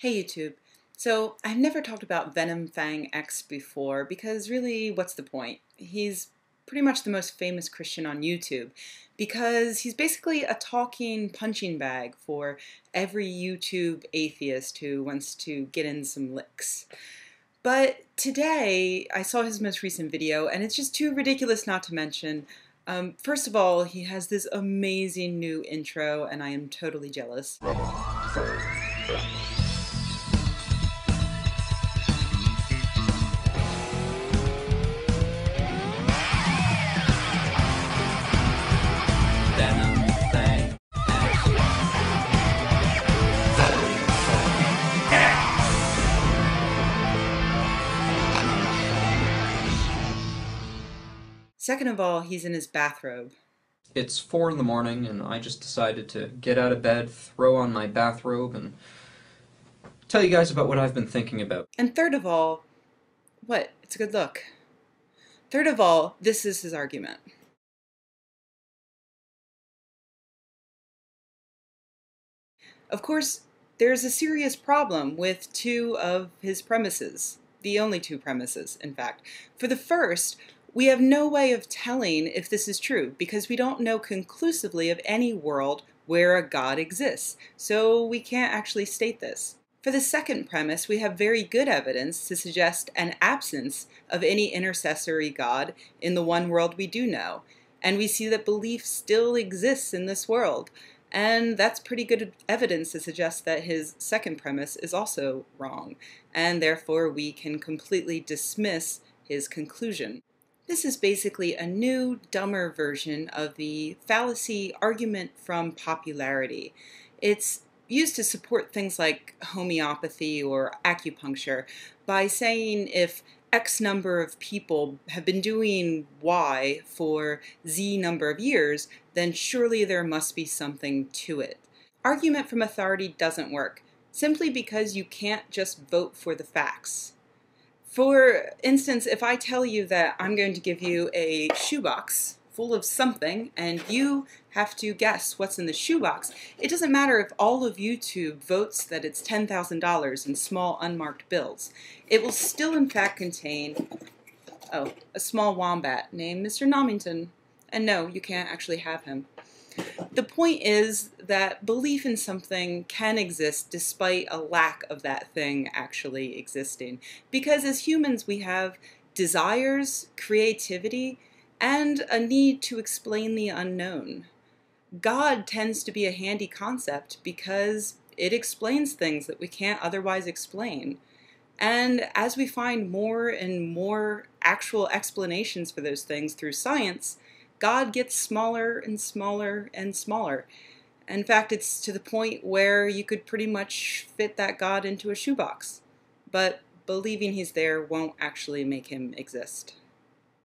Hey YouTube. So I've never talked about Venom Fang X before because really what's the point? He's pretty much the most famous Christian on YouTube because he's basically a talking punching bag for every YouTube atheist who wants to get in some licks. But today I saw his most recent video and it's just too ridiculous not to mention. Um, first of all, he has this amazing new intro and I am totally jealous. Second of all, he's in his bathrobe. It's four in the morning, and I just decided to get out of bed, throw on my bathrobe, and tell you guys about what I've been thinking about. And third of all, what? It's a good look. Third of all, this is his argument. Of course, there's a serious problem with two of his premises. The only two premises, in fact. For the first, we have no way of telling if this is true because we don't know conclusively of any world where a God exists, so we can't actually state this. For the second premise, we have very good evidence to suggest an absence of any intercessory God in the one world we do know, and we see that belief still exists in this world. And that's pretty good evidence to suggest that his second premise is also wrong, and therefore we can completely dismiss his conclusion. This is basically a new, dumber version of the fallacy argument from popularity. It's used to support things like homeopathy or acupuncture by saying if X number of people have been doing Y for Z number of years, then surely there must be something to it. Argument from authority doesn't work, simply because you can't just vote for the facts. For instance, if I tell you that I'm going to give you a shoebox full of something and you have to guess what's in the shoebox, it doesn't matter if all of YouTube votes that it's $10,000 in small unmarked bills. It will still in fact contain, oh, a small wombat named Mr. Nomington. And no, you can't actually have him. The point is that belief in something can exist despite a lack of that thing actually existing. Because as humans, we have desires, creativity, and a need to explain the unknown. God tends to be a handy concept because it explains things that we can't otherwise explain. And as we find more and more actual explanations for those things through science, God gets smaller and smaller and smaller. In fact, it's to the point where you could pretty much fit that God into a shoebox. But believing he's there won't actually make him exist.